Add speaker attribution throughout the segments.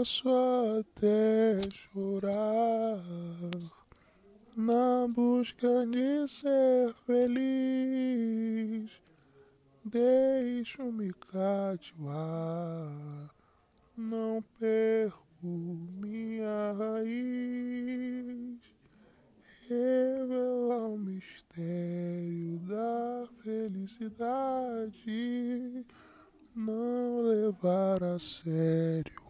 Speaker 1: Posso até chorar na busca de ser feliz. Deixo-me cativar, não perco minha raiz. Revelar o mistério da felicidade, não levar a sério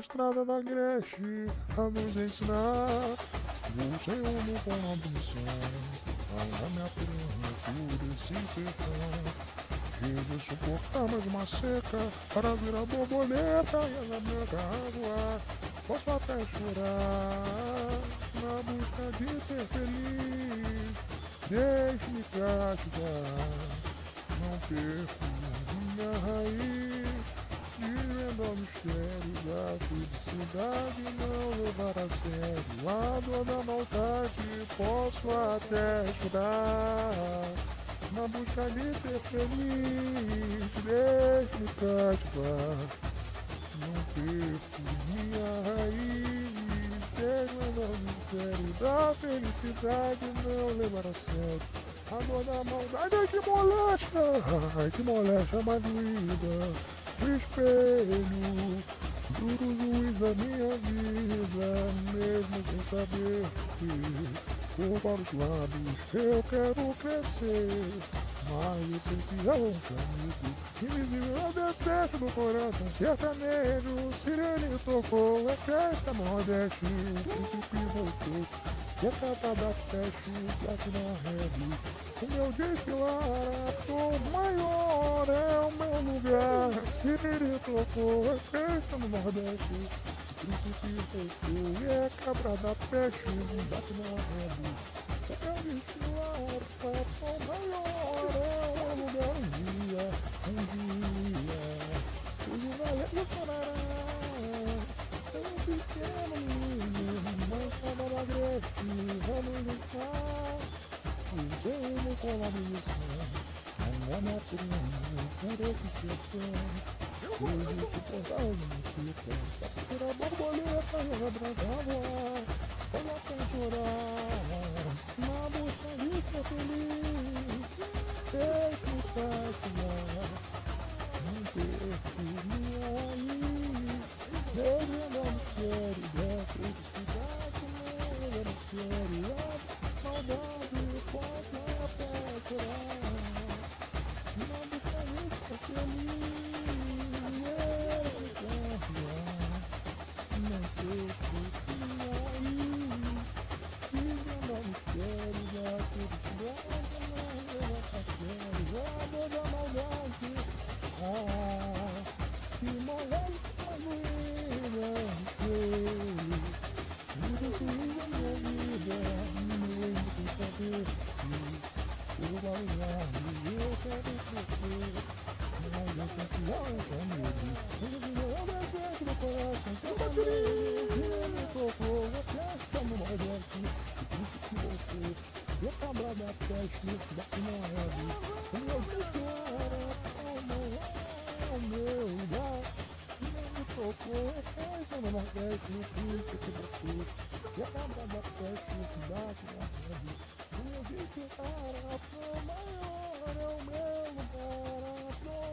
Speaker 1: estrada da Greche a nos ensinar. O Senhor com a benção, a minha prima, por esse sertão. Tive suportar mais uma seca para virar borboleta e a branca água. Posso até chorar na busca de ser feliz. Deixe-me cativar, não perco minha raiz. Mistério da felicidade, não levar a sério a dor da maldade. Posso até chorar na busca de ser feliz, deixe-me cativar. Não perco minha raiz, pego o mistério da felicidade, não levar a sério. A dor da maldade, ai que molesta, que molesta mais doída. Espelho, duro juiz da minha vida, mesmo sem saber que para os lados, eu quero crescer. Mas essencial é um amigo Invisível é o desejo do coração sertanejo Sirene tocou, é festa nordeste Príncipe voltou E a capa da peste, bate na rede O meu desfilar, a maior é o meu lugar Sirene tocou, é festa no nordeste príncipe voltou e é cabra da peste, bate na rede. Eu disse a Gretchen, vamos estar. Fugimos com a missão, não é minha prima, por esse sertão. Hoje que plantar uma cita Captura borboleta e abrandava Olha quem chorar Na busca de ser feliz Não minha raiz Desde não quero da felicidade Não era sério A maldade pode até chorar Na busca de Meu Deus, cara, a maior é o meu lugar, a